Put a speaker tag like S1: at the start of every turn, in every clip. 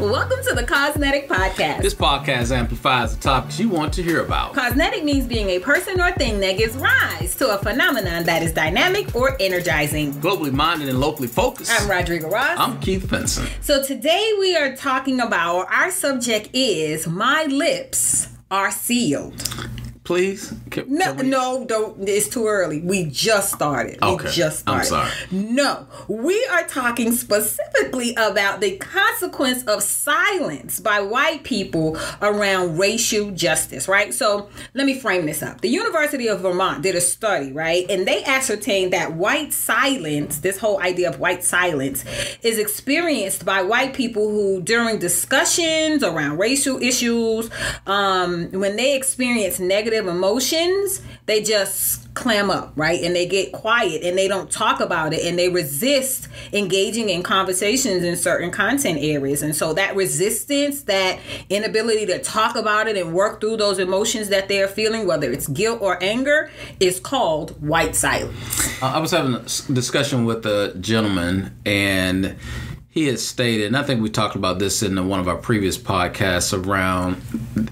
S1: Welcome to the Causenetic Podcast.
S2: This podcast amplifies the topics you want to hear about.
S1: Causenetic means being a person or thing that gives rise to a phenomenon that is dynamic or energizing.
S2: Globally minded and locally focused.
S1: I'm Rodrigo Ross.
S2: I'm Keith Vincent.
S1: So today we are talking about, our subject is My Lips Are Sealed.
S2: Please? Can,
S1: No,
S2: can we-
S1: no, don't. It's too early. We just started.
S2: Okay,
S1: We just
S2: I'm sorry.
S1: No, we are talking specifically about the consequence of silence by white people around racial justice, right? So let me frame this up. The University of Vermont did a study, right? And they ascertained that white silence, this whole idea of white silence, is experienced by white people who, during discussions around racial issues, um, when they experience negative emotions, they just clam up, right? And they get quiet and they don't talk about it and they resist engaging in conversations in certain content areas. And so that resistance, that inability to talk about it and work through those emotions that they're feeling, whether it's guilt or anger, is called white silence.
S2: I was having a discussion with a gentleman, and he had stated, and I think we talked about this in one of our previous podcasts around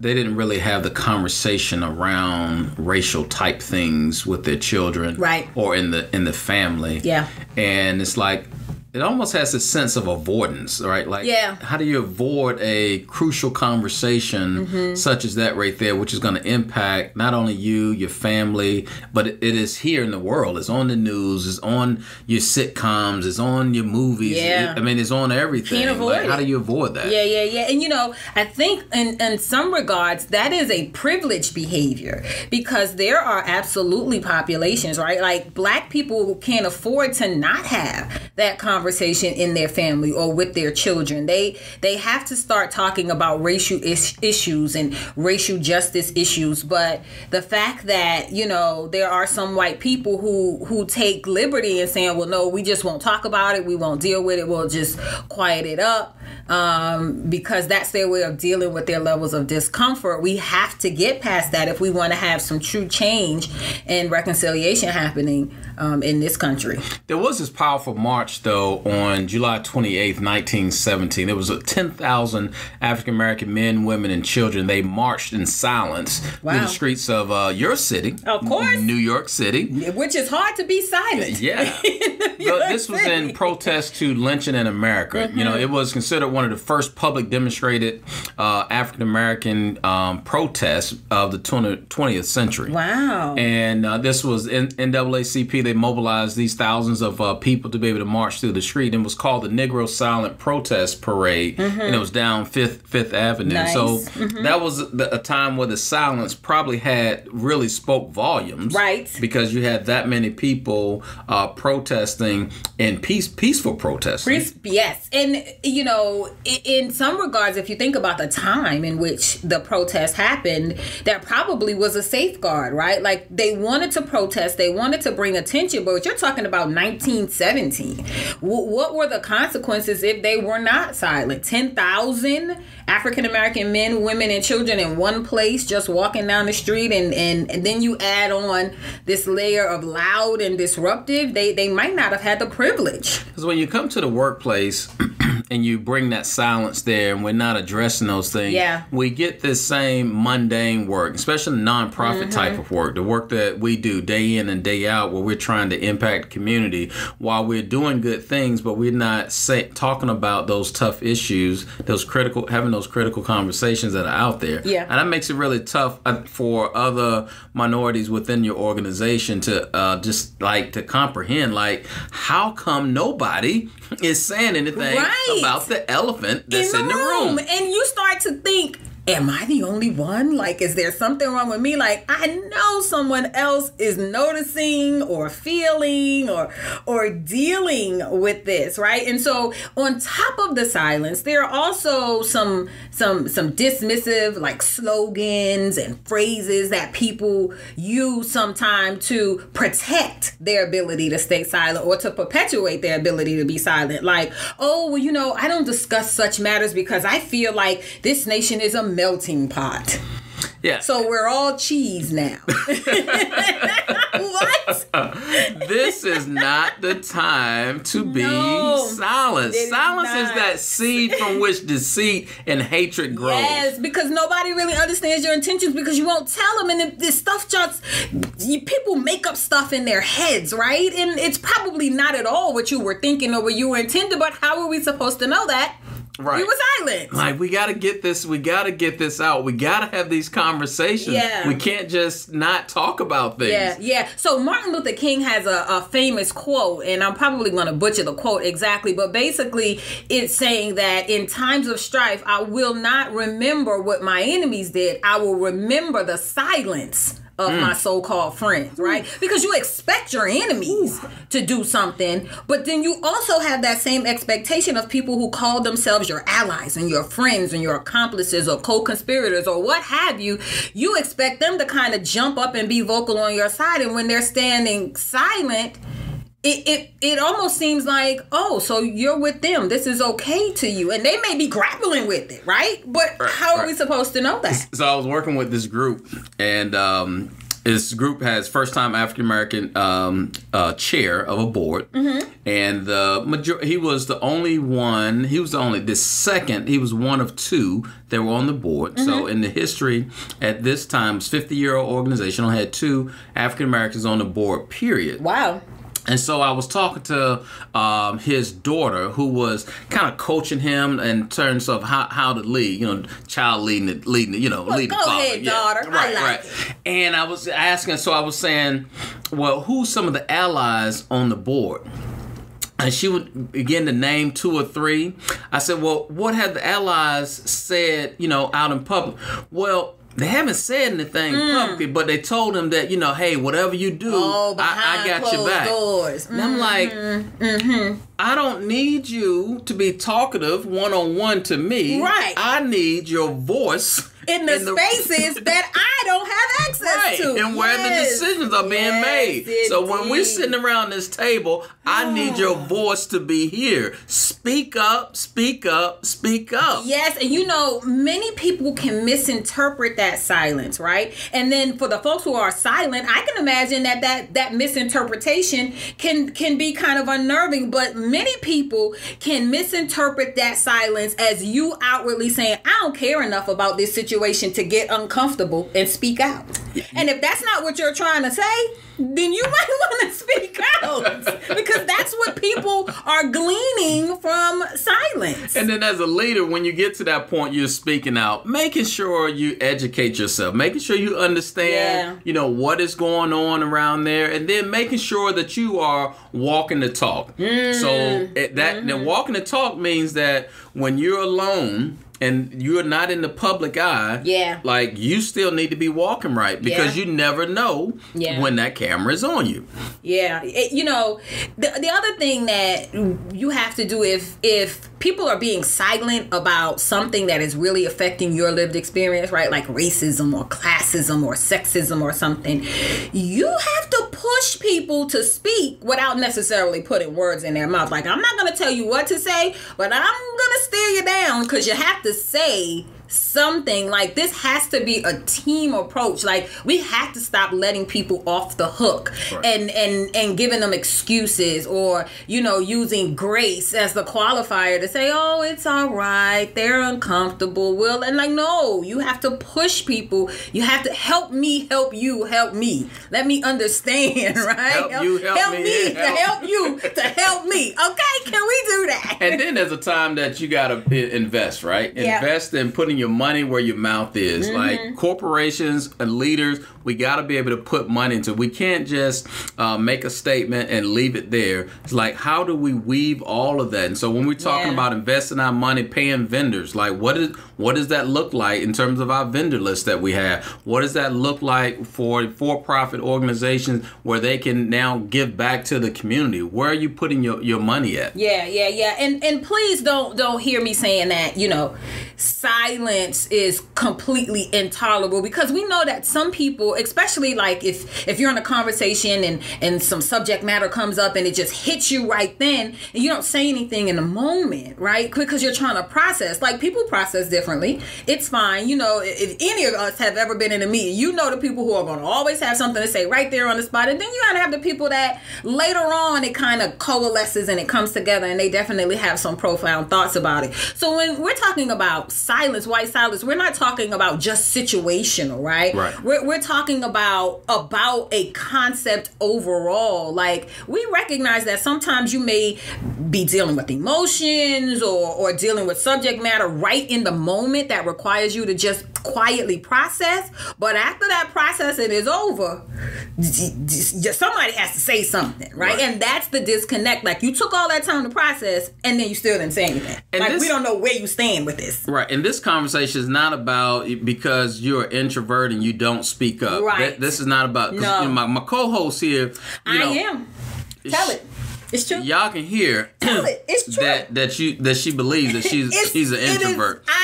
S2: they didn't really have the conversation around racial type things with their children,
S1: Right.
S2: Or in the in the family,
S1: Yeah.
S2: And it's like it almost has a sense of avoidance, right? Like,
S1: Yeah.
S2: how do you avoid a crucial conversation
S1: Mm-hmm.
S2: such as that right there, which is going to impact not only you, your family, but it, it is here in the world. It's on the news. It's on your sitcoms. It's on your movies.
S1: Yeah.
S2: It- I mean, it's on everything.
S1: Can't avoid
S2: Like, How do you avoid that?
S1: Yeah, yeah, yeah. And you know, I think in, in some regards that is a privileged behavior because there are absolutely populations, right? Like black people can't afford to not have that conversation in their family or with their children. They they have to start talking about racial is- issues and racial justice issues, but the fact that, you know, there are some white people who who take liberty in saying, "Well, no, we just won't talk about it. We won't deal with it. We'll just quiet it up." um, because that's their way of dealing with their levels of discomfort. We have to get past that if we want to have some true change and reconciliation happening um, in this country.
S2: There was this powerful march, though, on July 28th, 1917. There was a 10,000 African American men, women, and children. They marched in silence through the streets of uh, your city.
S1: Of course.
S2: New York City.
S1: Which is hard to be silent.
S2: Yeah. But this was in protest to lynching in America. You know, it was considered one of the first public demonstrated uh, African American um, protests of the 20th century.
S1: Wow.
S2: And uh, this was N- NAACP. They mobilized these thousands of uh, people to be able to march through the street, and it was called the Negro Silent Protest Parade, and it was down Fifth Fifth Avenue.
S1: Nice.
S2: So that was the, a time where the silence probably had really spoke volumes,
S1: Right.
S2: Because you had that many people uh, protesting in peace, peaceful protesting.
S1: Yes, and you know, in some regards, if you think about the time in which the protest happened, that probably was a safeguard, right? Like they wanted to protest, they wanted to bring attention, but you're talking about 1917. W- what were the consequences if they were not silent? Ten thousand African American men, women, and children in one place, just walking down the street, and, and and then you add on this layer of loud and disruptive. They they might not have had the privilege.
S2: Because when you come to the workplace and you bring that silence there and we're not addressing those things,
S1: Yeah.
S2: we get this same mundane work, especially nonprofit type of work, the work that we do day in and day out where we're trying to impact community while we're doing good things, but we're not say, talking about those tough issues, those critical, having those critical conversations that are out there.
S1: Yeah.
S2: And that makes it really tough uh, for other minorities within your organization to uh, just like to comprehend, like, how come nobody is saying anything
S1: Right.
S2: About the elephant that's in the, room?
S1: And you start to think, am I the only one? Like, is there something wrong with me? Like, I know someone else is noticing or feeling or or dealing with this, right? And so on top of the silence, there are also some some some dismissive like slogans and phrases that people use sometimes to protect their ability to stay silent or to perpetuate their ability to be silent. Like, oh, well, you know, I don't discuss such matters because I feel like this nation is a melting pot.
S2: Yeah.
S1: So we're all cheese now. what?
S2: this is not the time to be
S1: No,
S2: silent. Silence is
S1: not.
S2: that seed from which deceit and hatred grows.
S1: Yes, because nobody really understands your intentions because you won't tell them, and this stuff just you, people make up stuff in their heads, right? And it's probably not at all what you were thinking or what you were intended. But how are we supposed to know that?
S2: Right.
S1: You were silent.
S2: Like we got to get this. We got to get this out. We got to have these conversations.
S1: Yeah.
S2: We can't just not talk about things.
S1: Yeah, yeah. So Martin Luther King has a, a famous quote, and I'm probably going to butcher the quote exactly, but basically it's saying that in times of strife, I will not remember what my enemies did. I will remember the silence of my mm. so-called friends, right? Mm. Because you expect your enemies to do something, but then you also have that same expectation of people who call themselves your allies and your friends and your accomplices or co-conspirators or what have you. You expect them to kind of jump up and be vocal on your side, and when they're standing silent. It, it it almost seems like oh so you're with them this is okay to you and they may be grappling with it right but how are we supposed to know that
S2: So I was working with this group, and um, this group has first time African American um, uh, chair of a board,
S1: Mm-hmm.
S2: and the major- he was the only one. He was the only the second. He was one of two that were on the board. So
S1: Mm-hmm.
S2: in the history at this time, it's fifty year old organization. Only had two African Americans on the board. Period.
S1: wow
S2: And so I was talking to um, his daughter, who was kind of coaching him in terms of how, how to lead. You know, child leading it, leading it, you know, leading
S1: go
S2: the father.
S1: ahead, daughter. I
S2: Right,
S1: like
S2: right. And I was asking, so I was saying, well, who's some of the allies on the board? And she would begin to name two or three. I said, well, what have the allies said, you know, out in public? Well, they mm. haven't said anything mm. publicly, but they told him that, you know, hey, whatever you do,
S1: oh
S2: I, I got your back.
S1: doors
S2: And I'm like,
S1: mm-hmm. mm-hmm.
S2: I don't need you to be talkative one on one to me.
S1: Right.
S2: I need your voice
S1: in the spaces that I don't have access
S2: Right,
S1: to.
S2: and where the decisions are being
S1: Yes,
S2: made. So when we're sitting around this table, I need your ah. voice to be here. Speak up, speak up, speak up.
S1: Yes, and you know, many people can misinterpret that silence, right? And then for the folks who are silent, I can imagine that that that misinterpretation can can be kind of unnerving, but many people can misinterpret that silence as you outwardly saying, "I don't care enough about this situation to get uncomfortable and speak out." And if that's not what you're trying to say, then you might want to speak out because that's what people are gleaning from silence.
S2: And then as a leader, when you get to that point, you're speaking out, making sure you educate yourself, making sure you understand,
S1: Yeah.
S2: you know, what is going on around there, and then making sure that you are walking the talk.
S1: Mm.
S2: So that
S1: Mm-hmm.
S2: then walking the talk means that when you're alone and you're not in the public eye,
S1: Yeah.
S2: like you still need to be walking right because
S1: Yeah.
S2: you never know
S1: Yeah.
S2: when that camera is on you.
S1: Yeah, it, you know, the the other thing that you have to do if if people are being silent about something that is really affecting your lived experience, right? Like racism or classism or sexism or something, you have to push people to speak without necessarily putting words in their mouth. Like I'm not going to tell you what to say, but I'm going to steer you down cuz you have to say something. Like this has to be a team approach. Like we have to stop letting people off the hook
S2: Right.
S1: and and and giving them excuses or you know using grace as the qualifier to say oh it's all right. They're uncomfortable. Well and like no you have to push people. You have to help me help you help me. Let me understand right?
S2: Help you, help me,
S1: to
S2: help-
S1: help you to help me. Okay can we do that?
S2: And then there's a time that you gotta invest, right?
S1: Yeah.
S2: Invest in putting your money where your mouth is. Like corporations and leaders, we gotta be able to put money into. We can't just uh, make a statement and leave it there. It's like how do we weave all of that? And so when we're talking
S1: Yeah.
S2: about investing our money, paying vendors, like what is what does that look like in terms of our vendor list that we have? What does that look like for for-profit organizations where they can now give back to the community? Where are you putting your, your money at?
S1: Yeah, yeah, yeah. And and please don't don't hear me saying that, you know, silence is completely intolerable because we know that some people, especially like if if you're in a conversation and and some subject matter comes up and it just hits you right then, and you don't say anything in the moment, right? Because you're trying to process. Like people process differently. It's fine. You know, if any of us have ever been in a meeting, you know the people who are going to always have something to say right there on the spot, and then you gotta have the people that later on it kind of coalesces and it comes together, and they definitely have some profound thoughts about it. So when we're talking about silence, white silence, we're not talking about just situational, right?
S2: Right.
S1: We're, we're talking about about a concept overall. Like we recognize that sometimes you may be dealing with emotions or or dealing with subject matter right in the moment that requires you to just quietly process. But after that processing is over, somebody has to say something, right?
S2: Right.
S1: And that's the disconnect. Like you took all that time to process, and then you still didn't say anything.
S2: And
S1: like
S2: this-
S1: we don't know where you stand with this.
S2: Right, and this conversation is not about because you're an introvert and you don't speak up.
S1: Right.
S2: Th- This is not about
S1: No.
S2: you know, my, my co-host here. You
S1: I
S2: know,
S1: am. Tell it. It's true.
S2: Y'all can hear
S1: Tell it. It's true.
S2: that that you that she believes that she's she's an introvert.
S1: I am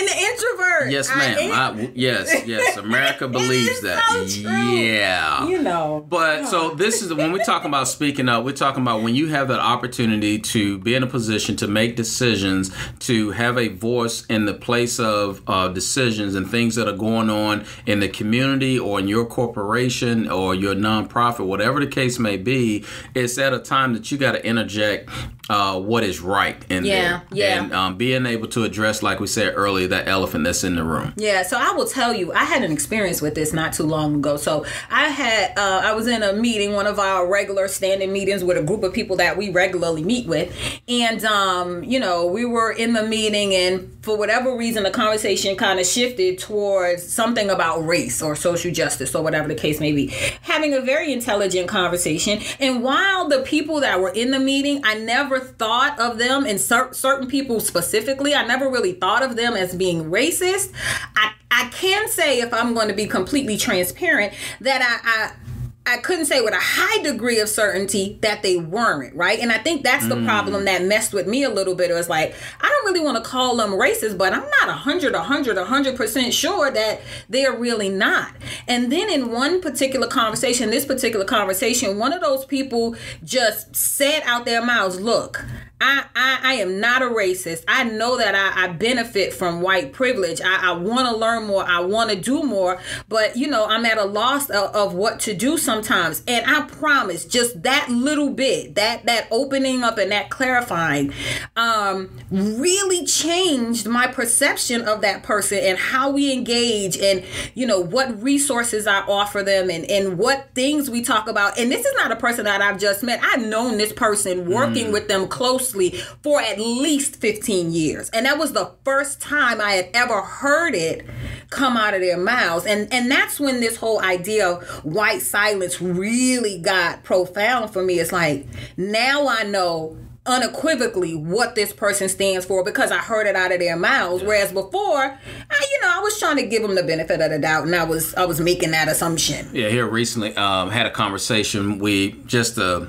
S1: an introvert.
S2: Yes, ma'am.
S1: am.
S2: I w yes, yes. America believes that.
S1: so.
S2: Yeah.
S1: You know.
S2: But so this is when we're talking about speaking up, we're talking about when you have that opportunity to be in a position to make decisions, to have a voice in the place of uh, decisions and things that are going on in the community or in your corporation or your nonprofit, whatever the case may be. It's at a time that you got to interject uh, what is right in
S1: Yeah,
S2: there,
S1: yeah.
S2: and um, being able to address, like we said earlier, that elephant that's in the room.
S1: Yeah, so I will tell you, I had an experience with this not too long ago. So I had, uh, I was in a meeting, one of our regular standing meetings with a group of people that we regularly meet with, and um, you know, we were in the meeting, and for whatever reason, the conversation kind of shifted towards something about race or social justice or whatever the case may be. Having a very intelligent conversation, and while the people that were in the meeting, I never thought of them, and cer- certain people specifically, I never really thought of them as being racist. I I can say if I'm going to be completely transparent that I. I I couldn't say with a high degree of certainty that they weren't, right? And I think that's the problem mm. that messed with me a little bit. It was like, I don't really want to call them racist, but I'm not 100, 100, 100% sure that they're really not. And then in one particular conversation, this particular conversation, one of those people just said out their mouths, look, I, I, I am not a racist. I know that I, I benefit from white privilege. I, I want to learn more. I want to do more. But, you know, I'm at a loss of, of what to do sometimes. And I promise just that little bit, that, that opening up and that clarifying um, really changed my perception of that person and how we engage and, you know, what resources I offer them and, and what things we talk about. And this is not a person that I've just met. I've known this person working with them closely for at least 15 years. And that was the first time I had ever heard it come out of their mouths. And and that's when this whole idea of white silence really got profound for me. It's like now I know unequivocally what this person stands for because I heard it out of their mouths. Whereas before, I, you know, I was trying to give them the benefit of the doubt, and I was I was making that assumption.
S2: Yeah, here recently um, had a conversation. We just a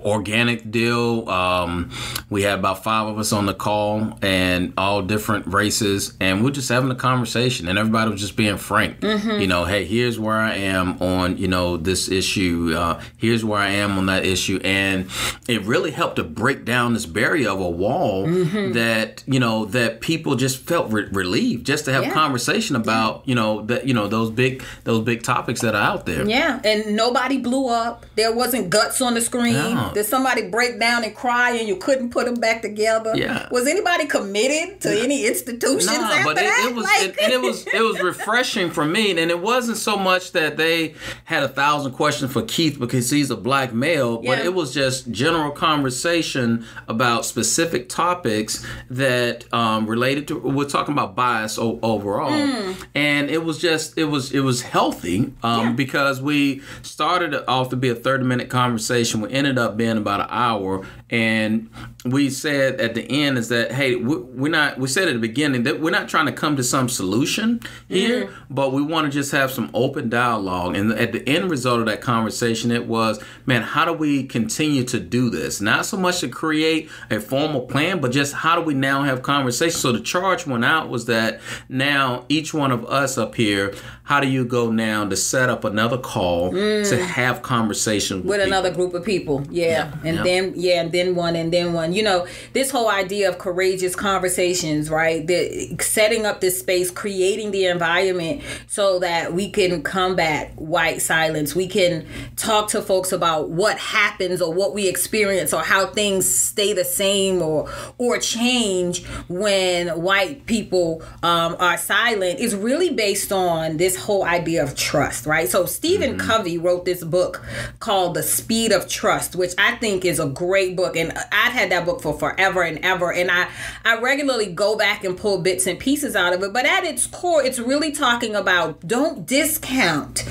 S2: organic deal. Um, we had about five of us on the call and all different races, and we're just having a conversation, and everybody was just being frank. You know, hey, here's where I am on you know this issue. Uh, here's where I am on that issue, and it really helped to break down this barrier of a wall that you know that people just felt re- relieved just to have
S1: Yeah.
S2: conversation about you know that you know those big those big topics that are out there.
S1: Yeah, and nobody blew up. There wasn't guts on the screen.
S2: No.
S1: Did somebody break down and cry and you couldn't put them back together?
S2: Yeah.
S1: Was anybody committed to any institutions
S2: No,
S1: after
S2: but it, it was
S1: Like-
S2: it, and it was it was refreshing for me, and it wasn't so much that they had a thousand questions for Keith because he's a black male, but it was just general conversation about specific topics that um, related to. We're talking about bias o- overall,
S1: Hmm.
S2: and it was just it was it was healthy um,
S1: Yeah.
S2: because we started off to be a thirty minute conversation. We ended up being about an hour. And we said at the end is that hey, we're not. We said at the beginning that we're not trying to come to some solution here, mm-hmm. but we want to just have some open dialogue. And at the end result of that conversation, it was, man, how do we continue to do this? Not so much to create a formal plan, but just how do we now have conversations? So the charge went out was that now each one of us up here, how do you go now to set up another call mm. to have conversation
S1: with, with another group of people? Yeah, yeah. and yeah. then yeah, and then one, and then one. You know, this whole idea of courageous conversations, right? The setting up this space, creating the environment so that we can combat white silence. We can talk to folks about what happens or what we experience or how things stay the same or or change when white people um, are silent. Is really based on this whole idea of trust, right? So Stephen mm-hmm. Covey wrote this book called The Speed of Trust, which I think is a great book, and I've had that book for forever and ever, and I I regularly go back and pull bits and pieces out of it. But at its core, it's really talking about don't discount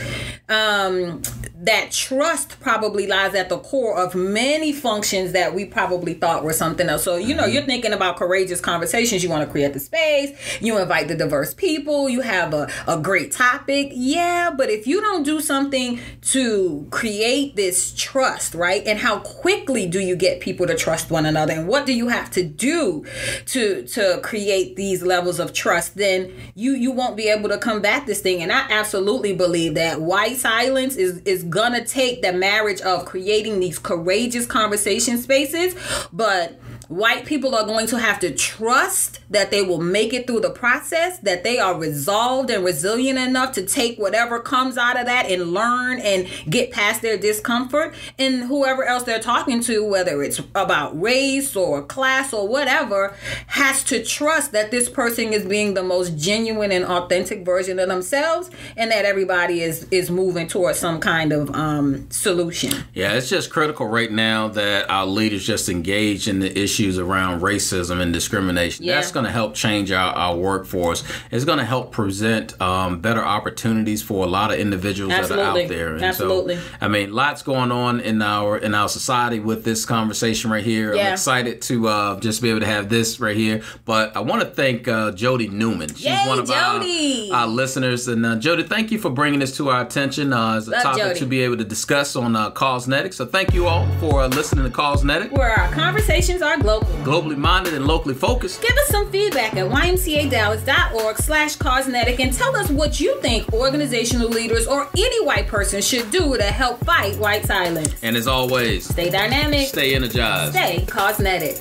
S1: um, that trust probably lies at the core of many functions that we probably thought were something else. So, you know, mm-hmm. you're thinking about courageous conversations. You want to create the space, you invite the diverse people, you have a, a great topic. Yeah, but if you don't do something to create this trust, right? And how quickly do you get people to trust one another? And what do you have to do to to create these levels of trust? Then you you won't be able to combat this thing. And I absolutely believe that white silence is is gonna take the marriage of creating these courageous conversation spaces, but white people are going to have to trust that they will make it through the process, that they are resolved and resilient enough to take whatever comes out of that and learn and get past their discomfort. And whoever else they're talking to, whether it's about race or class or whatever, has to trust that this person is being the most genuine and authentic version of themselves and that everybody is is moving towards some kind of um, solution.
S2: Yeah, it's just critical right now that our leaders just engage in the issues around racism and discrimination. Yeah. That's going to help change our, our workforce. It's going to help present um, better opportunities for a lot of individuals Absolutely. that are out there.
S1: And Absolutely.
S2: So, I mean, lots going on in our in our society with this conversation right here. Yeah. I'm excited to uh, just be able to have this right here. But I want to thank uh, Jody Newman.
S1: She's Yay, one of our,
S2: our, listeners. And uh, Jody, thank you for bringing this to our attention uh, as a Love topic Jody. to be able to discuss on uh, Causenetic. So thank you all for uh, listening to Causenetic.
S1: Where our conversations are global.
S2: Globally minded and locally focused.
S1: Give us some feedback at ymcadallas.org slash Causenetic and tell us what you think organizational leaders or any white person should do to help fight white silence.
S2: And as always,
S1: stay dynamic,
S2: stay energized,
S1: stay Causenetic.